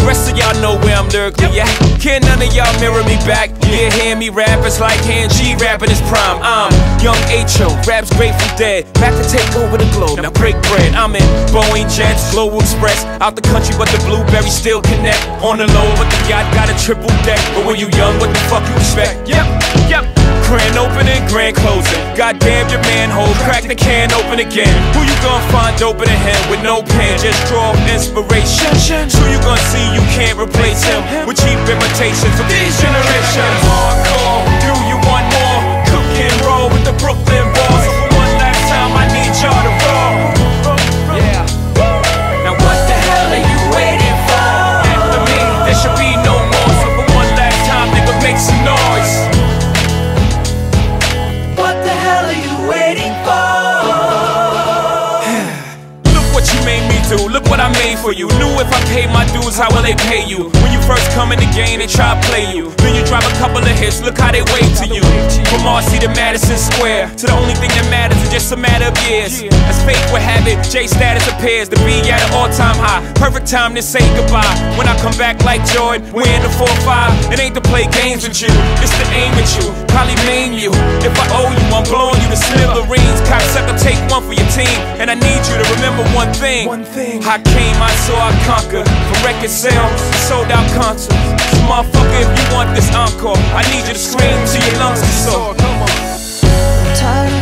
The rest of y'all know where I'm lyrically at. Can none of y'all mirror me back? Yeah, hear me rap, it's like hand G rapping his prime. I'm young H.O., raps Grateful Dead. Back to take over the globe, now break bread. I'm in Boeing Jets, Global Express. Out the country, but the blueberries still connect. On the low, but the yacht got a triple deck. But when you young, what the fuck you expect? Yep, yep. Goddamn your manhole, crack the can open again. Who you gonna find open in him with no pen? Just draw inspiration. Who you gonna see you can't replace him with cheap imitations of these generations? Waiting for? Do, look what I made for you. Knew if I paid my dues, how will they pay you? When you first come in the game, they try to play you. Then you drop a couple of hits, look how they wave to you. From Marcy to Madison Square, to the only thing that matters is just a matter of years. As fate would have it, J status appears to be at an all time high. Perfect time to say goodbye. When I come back like Jordan, we're in the 4-5. It ain't to play games with you, it's to aim at you. Probably maim you. If I owe you, I'm blowing you to smithereens. Cocksucker, take one for your team. And I need you to remember one thing. One thing. I came, I saw, I conquered. From record sales, sold out concerts. So motherfucker, if you want this encore, I need you to scream till your lungs are sore. Come on.